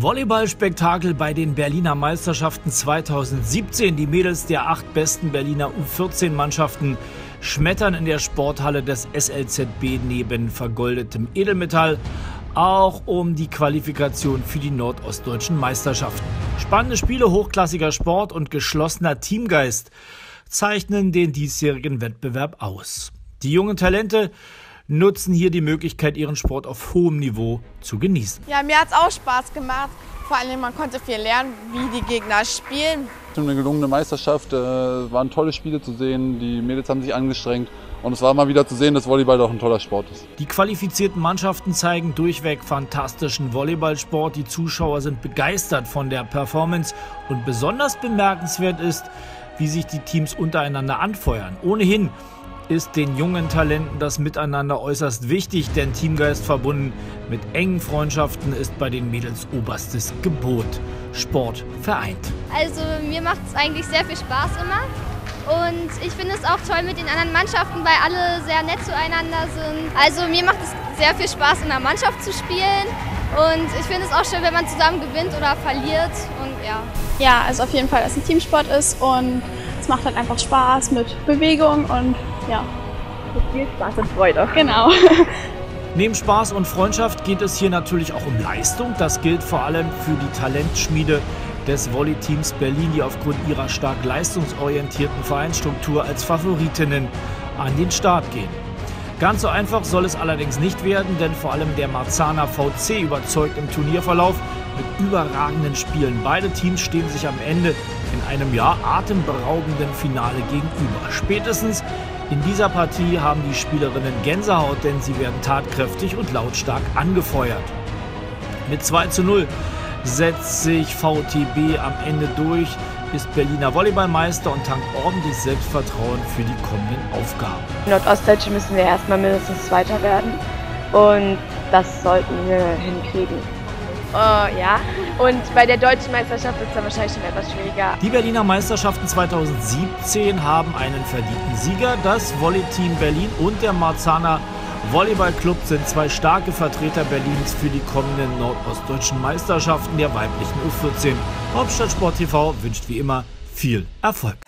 Volleyballspektakel bei den Berliner Meisterschaften 2017. Die Mädels der acht besten Berliner U14-Mannschaften schmettern in der Sporthalle des SLZB neben vergoldetem Edelmetall auch um die Qualifikation für die nordostdeutschen Meisterschaften. Spannende Spiele, hochklassiger Sport und geschlossener Teamgeist zeichnen den diesjährigen Wettbewerb aus. Die jungen Talente nutzen hier die Möglichkeit, ihren Sport auf hohem Niveau zu genießen. Ja, mir hat es auch Spaß gemacht. Vor allem, man konnte viel lernen, wie die Gegner spielen. Eine gelungene Meisterschaft, es äh, waren tolle Spiele zu sehen, die Mädels haben sich angestrengt und es war mal wieder zu sehen, dass Volleyball doch ein toller Sport ist. Die qualifizierten Mannschaften zeigen durchweg fantastischen Volleyballsport. Die Zuschauer sind begeistert von der Performance und besonders bemerkenswert ist, wie sich die Teams untereinander anfeuern. Ohnehin ist den jungen Talenten das Miteinander äußerst wichtig, denn Teamgeist verbunden mit engen Freundschaften ist bei den Mädels oberstes Gebot. Sport vereint. Also mir macht es eigentlich sehr viel Spaß immer. Und ich finde es auch toll mit den anderen Mannschaften, weil alle sehr nett zueinander sind. Also mir macht es sehr viel Spaß, in der Mannschaft zu spielen. Und ich finde es auch schön, wenn man zusammen gewinnt oder verliert. Und ja. Ja, also auf jeden Fall, dass es ein Teamsport ist und es macht halt einfach Spaß mit Bewegung und ja. Mit viel Spaß und Freude. Genau. Neben Spaß und Freundschaft geht es hier natürlich auch um Leistung. Das gilt vor allem für die Talentschmiede des Volley-Teams Berlin, die aufgrund ihrer stark leistungsorientierten Vereinsstruktur als Favoritinnen an den Start gehen. Ganz so einfach soll es allerdings nicht werden, denn vor allem der Marzahner VC überzeugt im Turnierverlauf mit überragenden Spielen. Beide Teams stehen sich am Ende in einem ja atemberaubenden Finale gegenüber. Spätestens in dieser Partie haben die Spielerinnen Gänsehaut, denn sie werden tatkräftig und lautstark angefeuert. Mit 2 zu 0 setzt sich VTB am Ende durch, ist Berliner Volleyballmeister und tankt ordentlich Selbstvertrauen für die kommenden Aufgaben. Nordostdeutsche müssen wir erstmal mindestens Zweiter werden und das sollten wir hinkriegen. Uh, ja. Und bei der deutschen Meisterschaft wird es dann wahrscheinlich schon etwas schwieriger. Die Berliner Meisterschaften 2017 haben einen verdienten Sieger. Das Volley-Team Berlin und der Marzahner Volleyballclub sind zwei starke Vertreter Berlins für die kommenden nordostdeutschen Meisterschaften der weiblichen U14. Hauptstadtsport TV wünscht wie immer viel Erfolg.